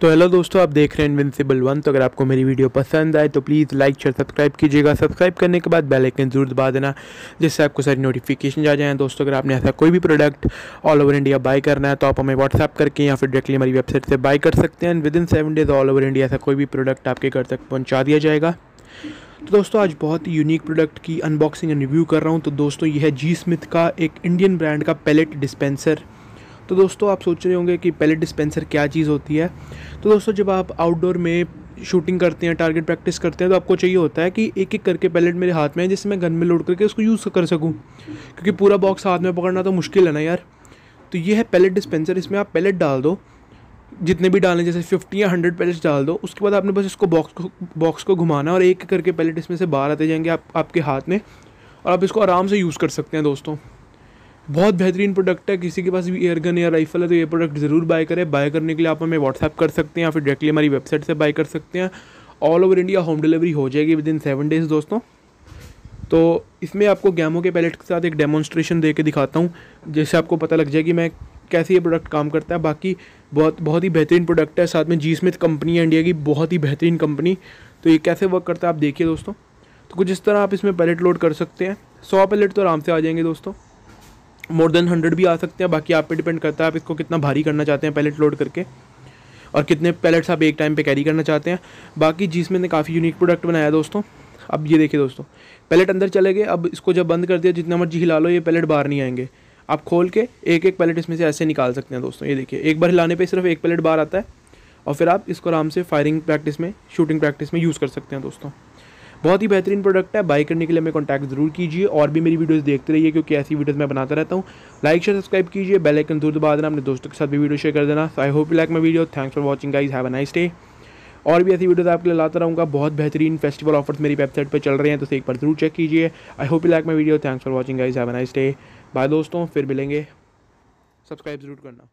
तो हेलो दोस्तों, आप देख रहे हैं इनविंसिबल वन तो अगर आपको मेरी वीडियो पसंद आए तो प्लीज़ लाइक शेयर सब्सक्राइब कीजिएगा। सब्सक्राइब करने के बाद बेल आइकन ज़रूर दबा देना, जिससे आपको सारी नोटिफिकेशन आ जाएँ। दोस्तों, अगर आपने ऐसा कोई भी product all over India buy करना है तो आप हमें व्हाट्सअप करके या फिर डायरेक्टली हमारी वेबसाइट से बाय कर सकते हैं। Within seven days all over India ऐसा कोई भी प्रोडक्ट आपके घर तक पहुँचा दिया जाएगा। तो दोस्तों, आज बहुत ही यूनिक प्रोडक्ट की अनबॉक्सिंग एंड रिव्यू कर रहा हूँ। तो दोस्तों, यह है जी स्मिथ का एक इंडियन ब्रांड का पैलेट डिस्पेंसर तो दोस्तों, आप सोच रहे होंगे कि पैलेट डिस्पेंसर क्या चीज़ होती है? तो दोस्तों, जब आप आउटडोर में शूटिंग करते हैं टारगेट प्रैक्टिस करते हैं तो आपको चाहिए होता है कि एक एक करके पैलेट मेरे हाथ में है, जिससे मैं गन में लोड करके उसको यूज़ कर सकूँ। क्योंकि पूरा बॉक्स हाथ में पकड़ना तो मुश्किल है ना यार। तो ये है पैलेट डिस्पेंसर इसमें आप पैलेट डाल दो, जितने भी डालें जैसे फिफ्टी या हंड्रेड पैलेट्स डाल दो, उसके बाद आपने बस इसको बॉक्स को बॉक्स को घुमाना और एक करके पैलेट इसमें से बाहर आते जाएँगे आप, आपके हाथ में, और आप इसको आराम से यूज़ कर सकते हैं दोस्तों। बहुत बेहतरीन प्रोडक्ट है। किसी के पास भी एयरगन या राइफल है तो ये प्रोडक्ट ज़रूर बाय करें। बाय करने के लिए आप हमें व्हाट्सएप कर सकते हैं या फिर डायरेक्टली हमारी वेबसाइट से बाय कर सकते हैं। All over India home delivery हो जाएगी विद इन सेवन डेज़ दोस्तों। तो इसमें आपको गैमो के पैलेट के साथ एक डेमोन्स्ट्रेशन दे के दिखाता हूँ। जिससे आपको पता लग जाए कि मैं कैसे ये प्रोडक्ट काम करता है। बाकी बहुत बहुत ही बेहतरीन प्रोडक्ट है। साथ में जी स्मिथ कंपनी है इंडिया की, बहुत ही बेहतरीन कंपनी तो ये कैसे वर्क करता है आप देखिए दोस्तों। तो कुछ इस तरह आप इसमें पैलेट लोड कर सकते हैं। सौ पैलेट तो आराम से आ जाएँगे दोस्तों। मोर देन हंड्रेड भी आ सकते हैं, बाकी आप पे डिपेंड करता है आप इसको कितना भारी करना चाहते हैं पैलेट लोड करके और कितने पैलेट्स आप एक टाइम पे कैरी करना चाहते हैं। बाकी जिसमें ने काफ़ी यूनिक प्रोडक्ट बनाया दोस्तों, अब ये देखिए दोस्तों पैलेट अंदर चले गए, अब इसको जब बंद कर दिया, जितना मर्ज़ी हिला लो, ये पैलेट बाहर नहीं आएँगे। आप खोल के एक एक पैलेट इसमें से ऐसे निकाल सकते हैं दोस्तों, ये देखिए, एक बार हिलाने पर सिर्फ़ एक पैलेट बाहर आता है और फिर आप इसको आराम से फायरिंग प्रैक्टिस में शूटिंग प्रैक्टिस में यूज़ कर सकते हैं दोस्तों। बहुत ही बेहतरीन प्रोडक्ट है। बाई करने के लिए हमें कॉन्टैक्ट ज़रूर कीजिए और भी मेरी वीडियोस देखते रहिए क्योंकि ऐसी वीडियोस मैं बनाता रहता हूँ। लाइक शेयर सब्सक्राइब कीजिए। बेल आइकन दूर दबा देना। अपने दोस्तों के साथ भी वीडियो शेयर कर देना। I hope you like my video thanks for watching guys have a nice day और भी ऐसी वीडियोज़ आपके लिए लाता रहूँगा। बहुत बेहतरीन फेस्टिवल ऑफर्स मेरी वेबसाइट पर चल रहे हैं तो एक बार ज़रूर चेक कीजिए। I hope you like my video thanks for watching guys have a nice day bye दोस्तों. फिर मिलेंगे। सब्सक्राइब ज़रूर करना।